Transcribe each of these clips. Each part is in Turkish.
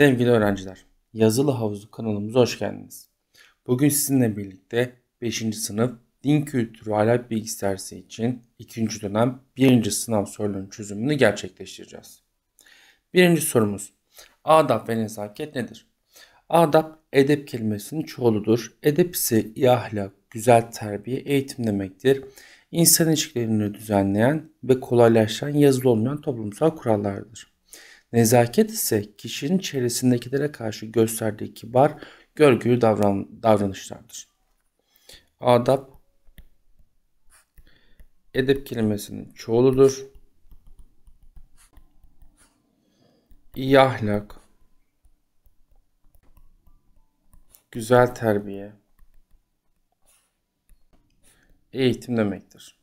Sevgili öğrenciler, Yazılı Havuzu kanalımıza hoş geldiniz. Bugün sizinle birlikte 5. sınıf Din Kültürü Ahlak Bilgisi dersi için 2. dönem 1. sınav sorularının çözümünü gerçekleştireceğiz. Birinci sorumuz, adab ve nezaket nedir? Adab, edep kelimesinin çoğuludur. Edep ise iyi ahlak, güzel terbiye, eğitim demektir. İnsan ilişkilerini düzenleyen ve kolaylaştıran yazılı olmayan toplumsal kurallardır. Nezaket ise kişinin çevresindekilere karşı gösterdiği kibar, görgülü davran davranışlardır. Adab, edep kelimesinin çoğuludur. İyi ahlak, güzel terbiye, eğitim demektir.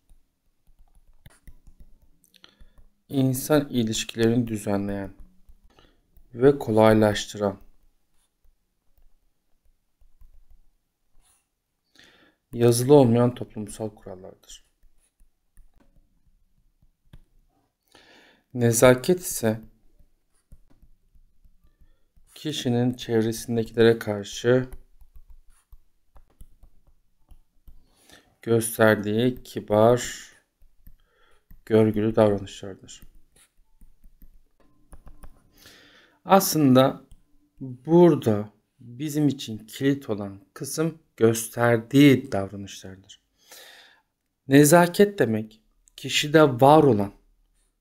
İnsan ilişkilerini düzenleyen ve kolaylaştıran yazılı olmayan toplumsal kurallardır. Nezaket ise kişinin çevresindekilere karşı gösterdiği kibar, görgülü davranışlardır. Aslında burada bizim için kilit olan kısım gösterdiği davranışlardır. Nezaket demek kişide var olan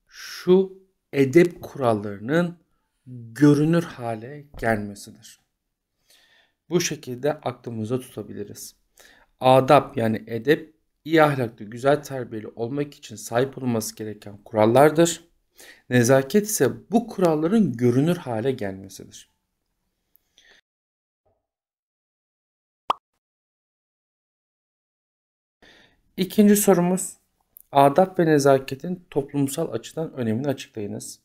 şu edep kurallarının görünür hale gelmesidir. Bu şekilde aklımızda tutabiliriz. Adap yani edep iyi ahlaklı, güzel terbiyeli olmak için sahip olması gereken kurallardır. Nezaket ise bu kuralların görünür hale gelmesidir. İkinci sorumuz adap ve nezaketin toplumsal açıdan önemini açıklayınız.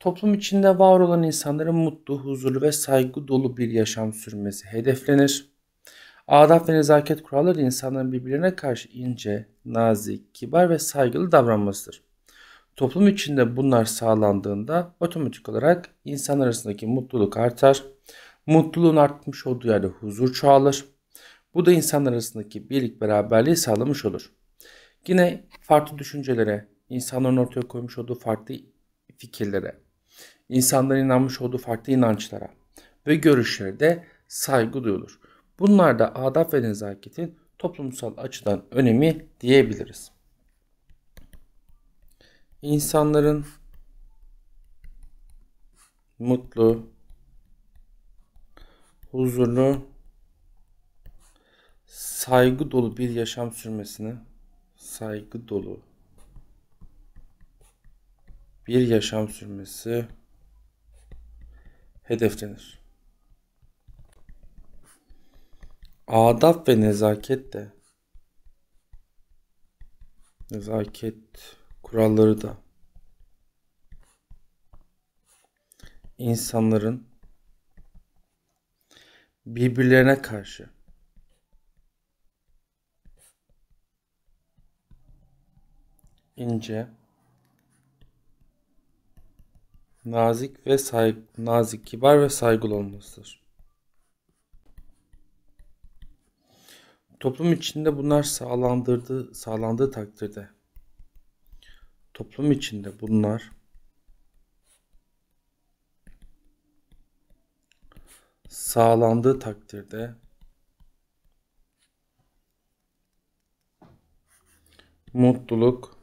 Toplum içinde var olan insanların mutlu, huzurlu ve saygı dolu bir yaşam sürmesi hedeflenir. Adap ve nezaket kuralları insanların birbirlerine karşı ince, nazik, kibar ve saygılı davranmasıdır. Toplum içinde bunlar sağlandığında otomatik olarak insanlar arasındaki mutluluk artar. Mutluluğun artmış olduğu yerde huzur çoğalır. Bu da insanlar arasındaki birlik beraberliği sağlamış olur. Yine farklı düşüncelere, insanların ortaya koymuş olduğu farklı fikirlere, insanların inanmış olduğu farklı inançlara ve görüşlere de saygı duyulur. Bunlar da adab ve nezaketin toplumsal açıdan önemi diyebiliriz. İnsanların mutlu, huzurlu, saygı dolu bir yaşam sürmesini, saygı dolu bir yaşam sürmesi hedeflenir. Adab ve nezaket de nezaket kuralları da insanların birbirlerine karşı ince, nazik ve say nazik, kibar ve saygılı olmasıdır. Toplum içinde bunlar sağlandırdığı, sağlandığı takdirde toplum içinde bunlar sağlandığı takdirde mutluluk,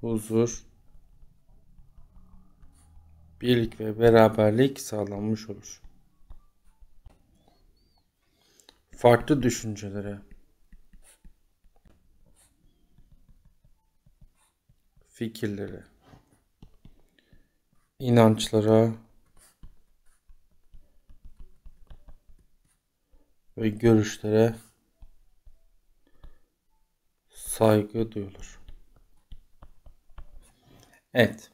huzur, birlik ve beraberlik sağlanmış olur. Farklı düşüncelere fikirlere, inançlara ve görüşlere saygı duyulur. Evet.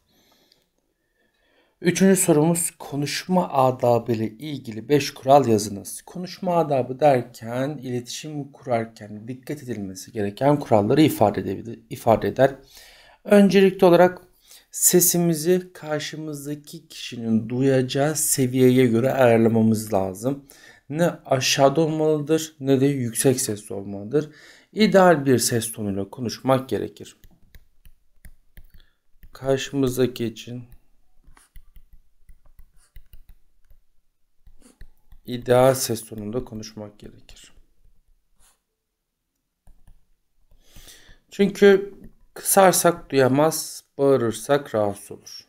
Üçüncü sorumuz konuşma adabı ile ilgili 5 kural yazınız. Konuşma adabı derken iletişim kurarken dikkat edilmesi gereken kuralları ifade, edebilir, ifade eder. Öncelikli olarak sesimizi karşımızdaki kişinin duyacağı seviyeye göre ayarlamamız lazım. Ne aşağıda olmalıdır ne de yüksek sesli olmalıdır. İdeal bir ses tonuyla konuşmak gerekir. Karşımızdaki için ideal ses tonunda konuşmak gerekir. Çünkü kısarsak duyamaz, bağırırsak rahatsız olur.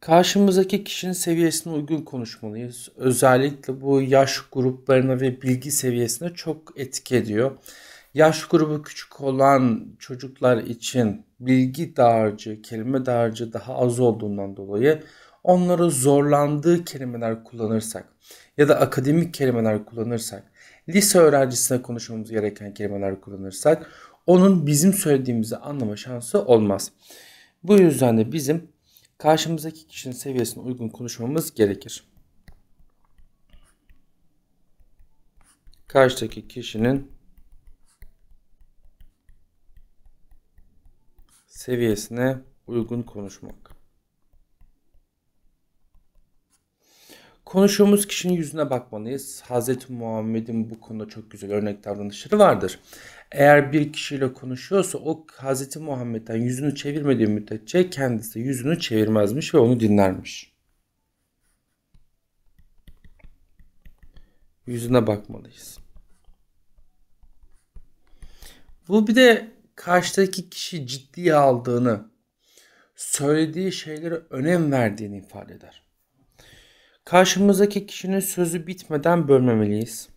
Karşımızdaki kişinin seviyesine uygun konuşmalıyız. Özellikle bu yaş gruplarına ve bilgi seviyesine çok etki ediyor. Yaş grubu küçük olan çocuklar için bilgi dağarcığı, kelime dağarcığı daha az olduğundan dolayı onları zorlandığı kelimeler kullanırsak ya da akademik kelimeler kullanırsak, lise öğrencisine konuşmamız gereken kelimeler kullanırsak onun bizim söylediğimizi anlama şansı olmaz. Bu yüzden de bizim karşımızdaki kişinin seviyesine uygun konuşmamız gerekir. Karşıdaki kişinin seviyesine uygun konuşmak. Konuştuğumuz kişinin yüzüne bakmalıyız. Hz. Muhammed'in bu konuda çok güzel örnek davranışları vardır. Eğer bir kişiyle konuşuyorsa o Hz. Muhammed'den yüzünü çevirmediği müddetçe kendisi yüzünü çevirmezmiş ve onu dinlermiş. Yüzüne bakmalıyız. Bu bir de karşıdaki kişi ciddiye aldığını, söylediği şeylere önem verdiğini ifade eder. Karşımızdaki kişinin sözü bitmeden bölmemeliyiz.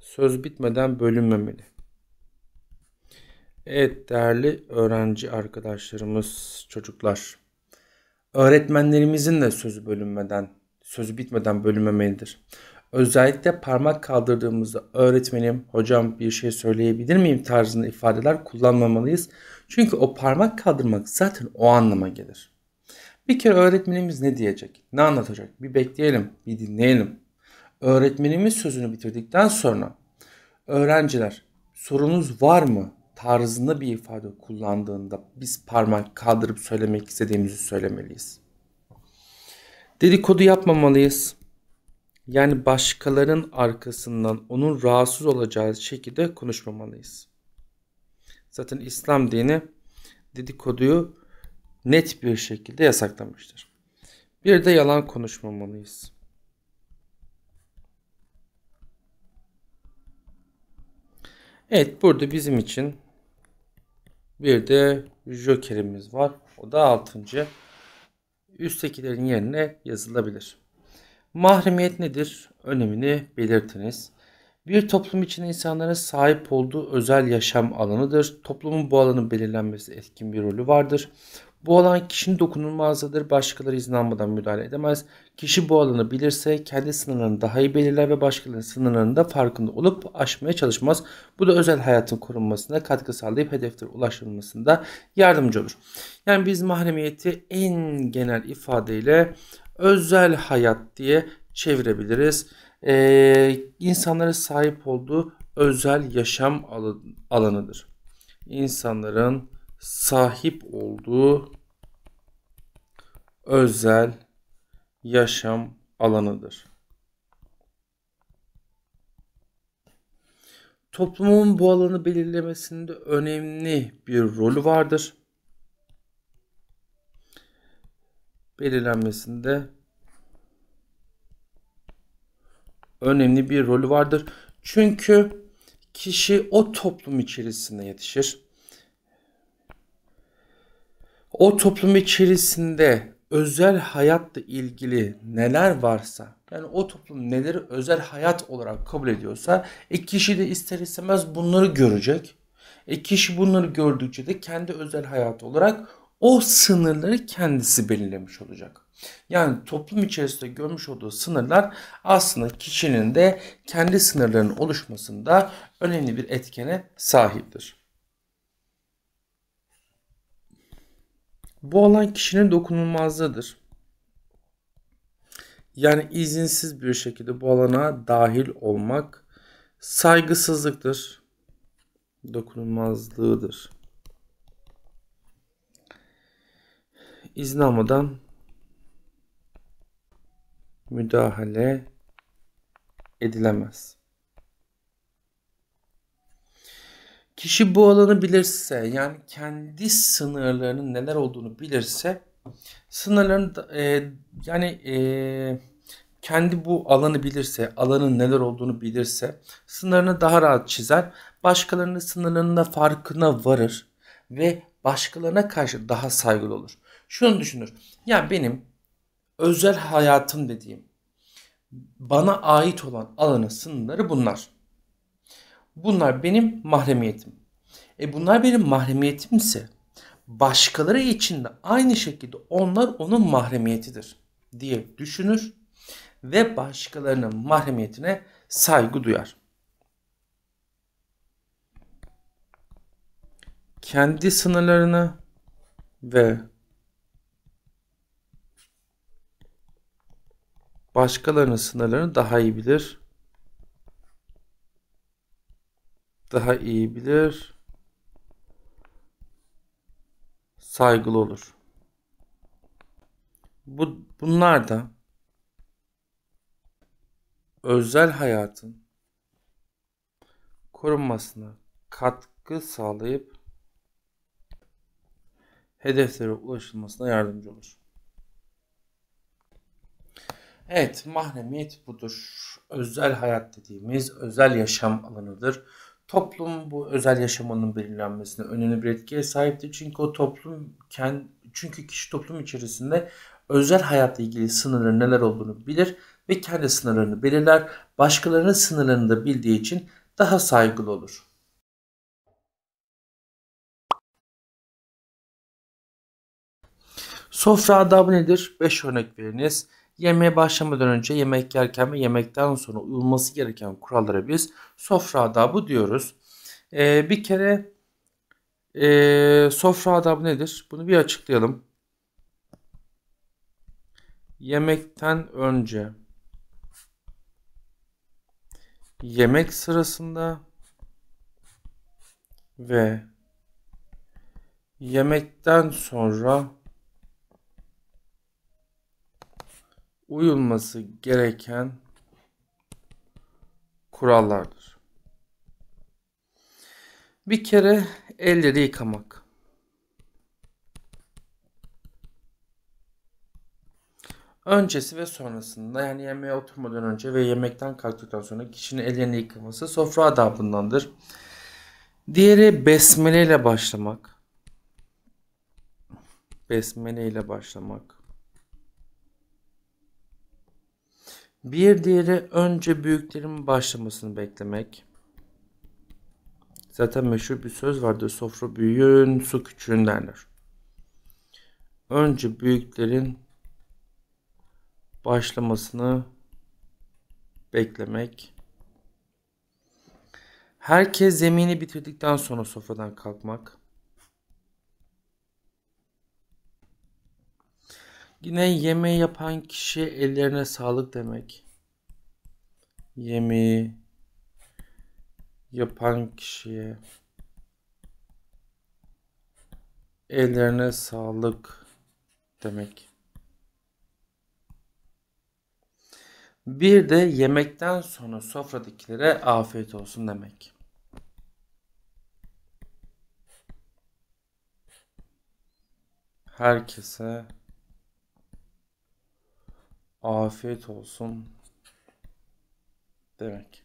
Söz bitmeden bölünmemeli. Evet değerli öğrenci arkadaşlarımız, çocuklar. Öğretmenlerimizin de sözü bölünmeden, sözü bitmeden bölünmemelidir. Özellikle parmak kaldırdığımızda öğretmenim, hocam bir şey söyleyebilir miyim tarzında ifadeler kullanmamalıyız. Çünkü o parmak kaldırmak zaten o anlama gelir. Bir kere öğretmenimiz ne diyecek? Ne anlatacak? Bir bekleyelim, bir dinleyelim. Öğretmenimiz sözünü bitirdikten sonra öğrenciler sorunuz var mı tarzında bir ifade kullandığında biz parmak kaldırıp söylemek istediğimizi söylemeliyiz. Dedikodu yapmamalıyız. Yani başkalarının arkasından onun rahatsız olacağı şekilde konuşmamalıyız. Zaten İslam dini dedikoduyu net bir şekilde yasaklamıştır. Bir de yalan konuşmamalıyız. Evet burada bizim için bir de jokerimiz var. O da 6. Üsttekilerin yerine yazılabilir. Mahremiyet nedir? Önemini belirtiniz. Bir toplum için insanların sahip olduğu özel yaşam alanıdır. Toplumun bu alanın belirlenmesi etkin bir rolü vardır. Bu alan kişinin dokunulmazlığıdır. Başkaları izin almadan müdahale edemez. Kişi bu alanı bilirse kendi sınırlarını daha iyi belirler ve başkalarının sınırlarının da farkında olup aşmaya çalışmaz. Bu da özel hayatın korunmasına katkı sağlayıp hedeflere ulaştırılmasında yardımcı olur. Yani biz mahremiyeti en genel ifadeyle özel hayat diye çevirebiliriz. Ee, insanlara sahip olduğu özel yaşam alanıdır. İnsanların sahip olduğu özel yaşam alanıdır. Toplumun bu alanı belirlemesinde önemli bir rolü vardır. Belirlenmesinde önemli bir rolü vardır. Çünkü kişi o toplum içerisinde yetişir o toplum içerisinde özel hayatla ilgili neler varsa yani o toplum neleri özel hayat olarak kabul ediyorsa e kişi de ister istemez bunları görecek. E kişi bunları gördükçe de kendi özel hayatı olarak o sınırları kendisi belirlemiş olacak. Yani toplum içerisinde görmüş olduğu sınırlar aslında kişinin de kendi sınırlarının oluşmasında önemli bir etkene sahiptir. Bu alan kişinin dokunulmazlığıdır. Yani izinsiz bir şekilde bu alana dahil olmak saygısızlıktır. Dokunulmazlığıdır. İzin almadan müdahale edilemez. Kişi bu alanı bilirse yani kendi sınırlarının neler olduğunu bilirse sınırların e, yani e, kendi bu alanı bilirse, alanın neler olduğunu bilirse sınırını daha rahat çizer. Başkalarının sınırlarının da farkına varır ve başkalarına karşı daha saygılı olur. Şunu düşünür. Ya benim özel hayatım dediğim bana ait olan alanın sınırları bunlar. Bunlar benim mahremiyetim. E bunlar benim mahremiyetimse başkaları için de aynı şekilde onlar onun mahremiyetidir diye düşünür ve başkalarının mahremiyetine saygı duyar. Kendi sınırlarını ve başkalarının sınırlarını daha iyi bilir. Daha iyi bilir. Saygılı olur. Bu, bunlar da özel hayatın korunmasına katkı sağlayıp hedeflere ulaşılmasına yardımcı olur. Evet, mahremiyet budur. Özel hayat dediğimiz özel yaşam alanıdır. Toplum bu özel yaşamının belirlenmesine önemli bir etkiye sahiptir. Çünkü o toplum çünkü kişi toplum içerisinde özel hayatla ilgili sınırların neler olduğunu bilir ve kendi sınırlarını belirler. Başkalarının sınırlarını da bildiği için daha saygılı olur. Sofra adabı nedir? 5 örnek veriniz. Yemeğe başlamadan önce yemek yerken ve yemekten sonra uyulması gereken kurallara biz sofra adabı diyoruz. Ee, bir kere e, sofra adabı nedir? Bunu bir açıklayalım. Yemekten önce yemek sırasında ve yemekten sonra uyulması gereken kurallardır. Bir kere elleri yıkamak. Öncesi ve sonrasında yani yemeğe oturmadan önce ve yemekten kalktıktan sonra kişinin ellerini yıkaması sofra adabındandır. Diğeri besmele ile başlamak. Besmele ile başlamak. Bir diğeri önce büyüklerin başlamasını beklemek. Zaten meşhur bir söz vardır. Sofra büyüğün, su küçüğün derler. Önce büyüklerin başlamasını beklemek. Herkes zemini bitirdikten sonra sofradan kalkmak. Yine yemeği yapan kişi ellerine sağlık demek. Yemeği yapan kişiye ellerine sağlık demek. Bir de yemekten sonra sofradakilere afiyet olsun demek. Herkese afiyet olsun demek.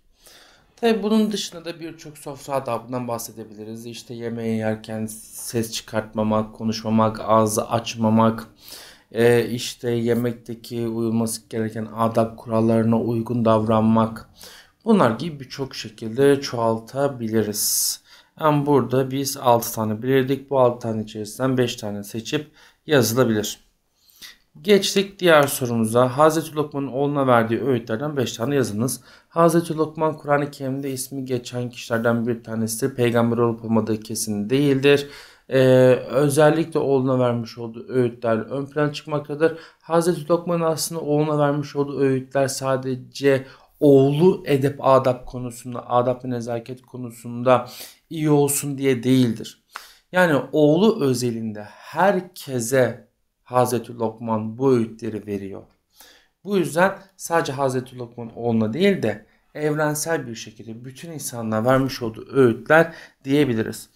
Tabi bunun dışında da birçok sofra adabından bahsedebiliriz. İşte yemeği yerken ses çıkartmamak, konuşmamak, ağzı açmamak, e, işte yemekteki uyulması gereken adab kurallarına uygun davranmak. Bunlar gibi birçok şekilde çoğaltabiliriz. Yani burada biz 6 tane belirledik. Bu 6 tane içerisinden 5 tane seçip yazılabilir. Geçtik diğer sorumuza. Hazreti Lokman'ın oğluna verdiği öğütlerden 5 tane yazınız. Hazreti Lokman Kur'an-ı Kerim'de ismi geçen kişilerden bir tanesi. Peygamber olup olmadığı kesin değildir. e, özellikle oğluna vermiş olduğu öğütler ön plana çıkmaktadır. Hazreti Lokman aslında oğluna vermiş olduğu öğütler sadece oğlu edep adap konusunda, adap ve nezaket konusunda iyi olsun diye değildir. Yani oğlu özelinde herkese Hazreti Lokman bu öğütleri veriyor. Bu yüzden sadece Hazreti Lokman oğluna değil de evrensel bir şekilde bütün insanlara vermiş olduğu öğütler diyebiliriz.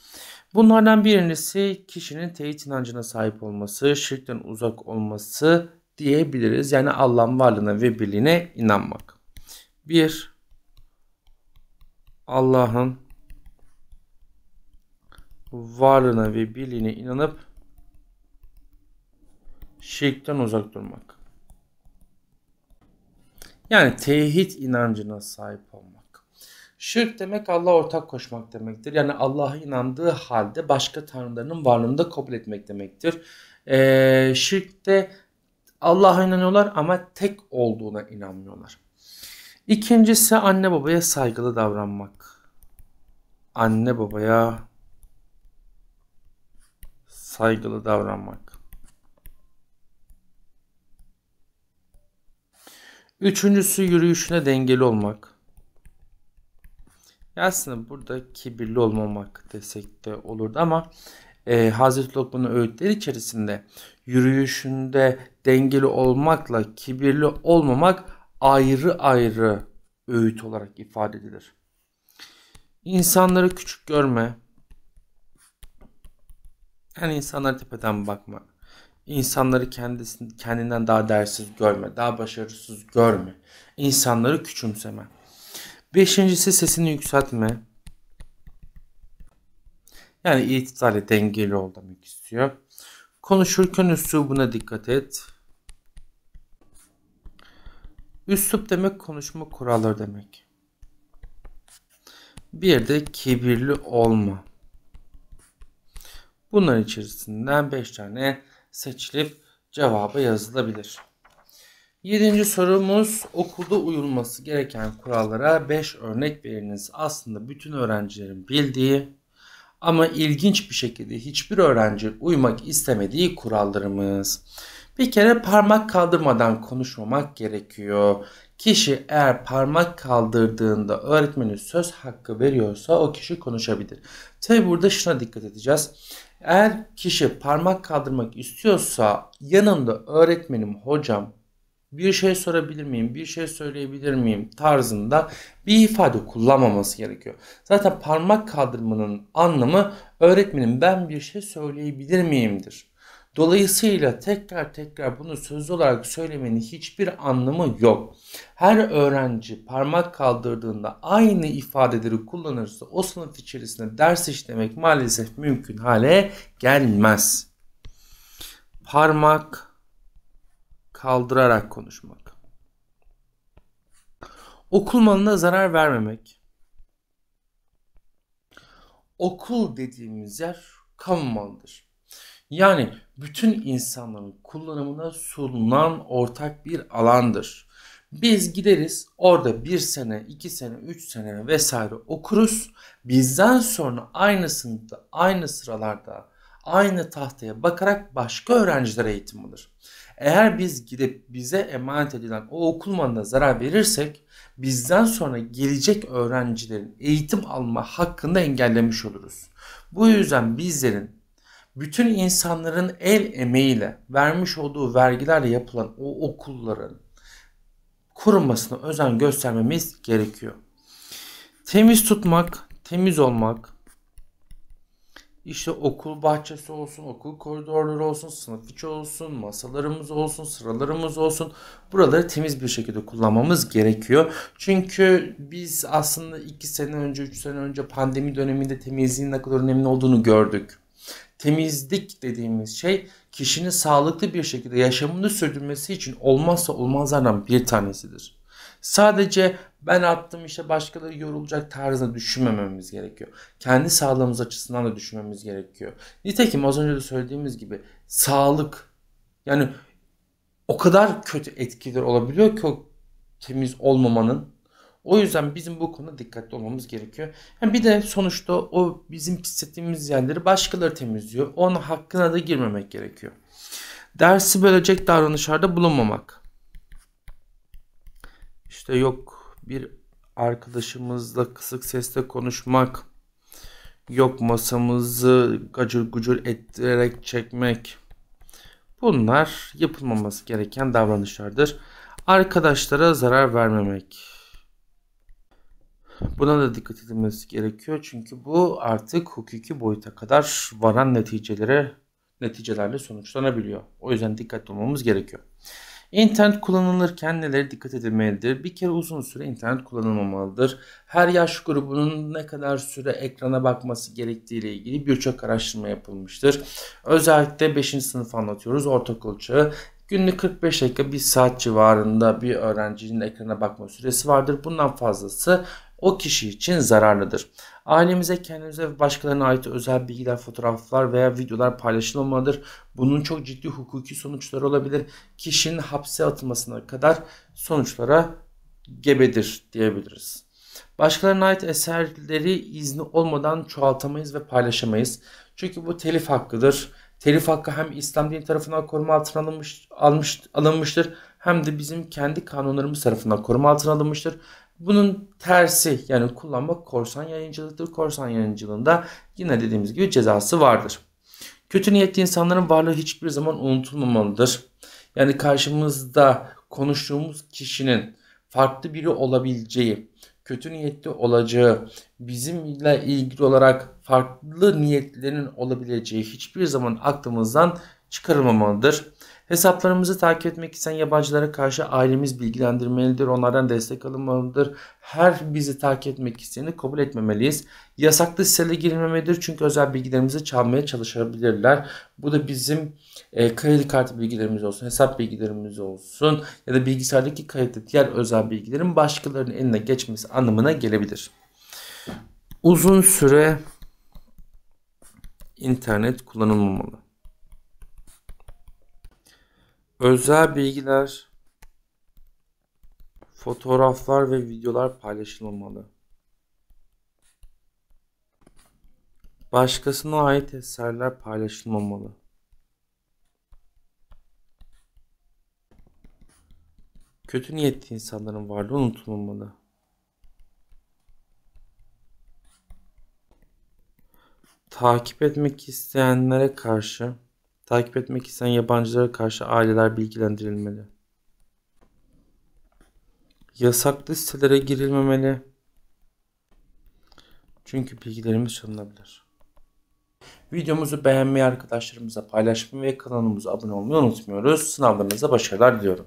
Bunlardan birincisi kişinin teyit inancına sahip olması, şirkten uzak olması diyebiliriz. Yani Allah'ın varlığına ve birliğine inanmak. Bir, Allah'ın varlığına ve birliğine inanıp şirkten uzak durmak. Yani tevhid inancına sahip olmak. Şirk demek Allah'a ortak koşmak demektir. Yani Allah'a inandığı halde başka tanrıların varlığını da kabul etmek demektir. Ee, şirkte Allah'a inanıyorlar ama tek olduğuna inanmıyorlar. İkincisi anne babaya saygılı davranmak. Anne babaya saygılı davranmak. Üçüncüsü yürüyüşüne dengeli olmak. Aslında burada kibirli olmamak desek de olurdu ama e, Hazreti Lokman'ın öğütleri içerisinde yürüyüşünde dengeli olmakla kibirli olmamak ayrı ayrı öğüt olarak ifade edilir. İnsanları küçük görme. Yani insanlara tepeden bakma. İnsanları kendisini, kendinden daha değersiz görme, daha başarısız görme. İnsanları küçümseme. Beşincisi sesini yükseltme. Yani itidale dengeli ol demek istiyor. Konuşurken üslubuna dikkat et. Üslup demek konuşma kuralları demek. Bir de kibirli olma. Bunların içerisinden 5 tane seçilip cevaba yazılabilir. Yedinci sorumuz okulda uyulması gereken kurallara 5 örnek veriniz. Aslında bütün öğrencilerin bildiği ama ilginç bir şekilde hiçbir öğrenci uymak istemediği kurallarımız. Bir kere parmak kaldırmadan konuşmamak gerekiyor. Kişi eğer parmak kaldırdığında öğretmeni söz hakkı veriyorsa o kişi konuşabilir. Tabi burada şuna dikkat edeceğiz. Eğer kişi parmak kaldırmak istiyorsa yanında öğretmenim, hocam bir şey sorabilir miyim, bir şey söyleyebilir miyim tarzında bir ifade kullanmaması gerekiyor. Zaten parmak kaldırmanın anlamı öğretmenim ben bir şey söyleyebilir miyimdir. Dolayısıyla tekrar tekrar bunu sözlü olarak söylemenin hiçbir anlamı yok. Her öğrenci parmak kaldırdığında aynı ifadeleri kullanırsa o sınıf içerisinde ders işlemek maalesef mümkün hale gelmez. Parmak kaldırarak konuşmak. Okul malına zarar vermemek. Okul dediğimiz yer kamu malıdır. Yani bütün insanların kullanımına sunulan ortak bir alandır. Biz gideriz orada bir sene, iki sene, üç sene vesaire okuruz. Bizden sonra aynı sınıfta, aynı sıralarda, aynı tahtaya bakarak başka öğrencilere eğitim alır. Eğer biz gidip bize emanet edilen o okul malına zarar verirsek bizden sonra gelecek öğrencilerin eğitim alma hakkını engellemiş oluruz. Bu yüzden bizlerin bütün insanların el emeğiyle vermiş olduğu vergilerle yapılan o okulların korunmasına özen göstermemiz gerekiyor. Temiz tutmak, temiz olmak, işte okul bahçesi olsun, okul koridorları olsun, sınıf içi olsun, masalarımız olsun, sıralarımız olsun. Buraları temiz bir şekilde kullanmamız gerekiyor. Çünkü biz aslında 2 sene önce, 3 sene önce pandemi döneminde temizliğin ne kadar önemli olduğunu gördük. Temizlik dediğimiz şey kişinin sağlıklı bir şekilde yaşamını sürdürmesi için olmazsa olmazlardan bir tanesidir. Sadece ben attım işte başkaları yorulacak tarzda düşünmememiz gerekiyor. Kendi sağlığımız açısından da düşünmemiz gerekiyor. Nitekim az önce de söylediğimiz gibi sağlık yani o kadar kötü etkiler olabiliyor ki o temiz olmamanın O yüzden bizim bu konuda dikkatli olmamız gerekiyor. Yani bir de sonuçta o bizim pislettiğimiz yerleri başkaları temizliyor. Onun hakkına da girmemek gerekiyor. Dersi bölecek davranışlarda bulunmamak. İşte yok bir arkadaşımızla kısık sesle konuşmak. Yok masamızı gacır gucur ettirerek çekmek. Bunlar yapılmaması gereken davranışlardır. Arkadaşlara zarar vermemek. Buna da dikkat edilmesi gerekiyor. Çünkü bu artık hukuki boyuta kadar varan neticelere neticelerle sonuçlanabiliyor. O yüzden dikkatli olmamız gerekiyor. İnternet kullanılırken nelere dikkat edilmelidir? Bir kere uzun süre internet kullanılmamalıdır. Her yaş grubunun ne kadar süre ekrana bakması gerektiği ile ilgili birçok araştırma yapılmıştır. Özellikle 5. sınıf anlatıyoruz, ortaokul çağı. Günlük 45 dakika 1 saat civarında bir öğrencinin ekrana bakma süresi vardır. Bundan fazlası o kişi için zararlıdır. Ailemize, kendimize ve başkalarına ait özel bilgiler, fotoğraflar veya videolar paylaşılmamalıdır. Bunun çok ciddi hukuki sonuçları olabilir. Kişinin hapse atılmasına kadar sonuçlara gebedir diyebiliriz. Başkalarına ait eserleri izni olmadan çoğaltamayız ve paylaşamayız. Çünkü bu telif hakkıdır. Telif hakkı hem İslam dini tarafından koruma altına alınmış, almış, alınmıştır hem de bizim kendi kanunlarımız tarafından koruma altına alınmıştır. Bunun tersi yani kullanmak korsan yayıncılıktır. Korsan yayıncılığında yine dediğimiz gibi cezası vardır. Kötü niyetli insanların varlığı hiçbir zaman unutulmamalıdır. Yani karşımızda konuştuğumuz kişinin farklı biri olabileceği, kötü niyetli olacağı, bizimle ilgili olarak farklı niyetlerin olabileceği hiçbir zaman aklımızdan çıkarılmamalıdır. Hesaplarımızı takip etmek isteyen yabancılara karşı ailemiz bilgilendirmelidir. Onlardan destek alınmalıdır. Her bizi takip etmek isteyeni kabul etmemeliyiz. Yasaklı sitelere girilmemelidir çünkü özel bilgilerimizi çalmaya çalışabilirler. Bu da bizim e, kredi kartı bilgilerimiz olsun, hesap bilgilerimiz olsun ya da bilgisayardaki kayıtlı diğer özel bilgilerin başkalarının eline geçmesi anlamına gelebilir. Uzun süre internet kullanılmamalı. Özel bilgiler, fotoğraflar ve videolar paylaşılmamalı. Başkasına ait eserler paylaşılmamalı. Kötü niyetli insanların varlığı unutulmamalı. Takip etmek isteyenlere karşı Takip etmek isteyen yabancılara karşı aileler bilgilendirilmeli. Yasaklı sitelere girilmemeli. Çünkü bilgilerimiz çalınabilir. Videomuzu beğenmeyi arkadaşlarımıza paylaşmayı ve kanalımıza abone olmayı unutmuyoruz. Sınavlarınıza başarılar diliyorum.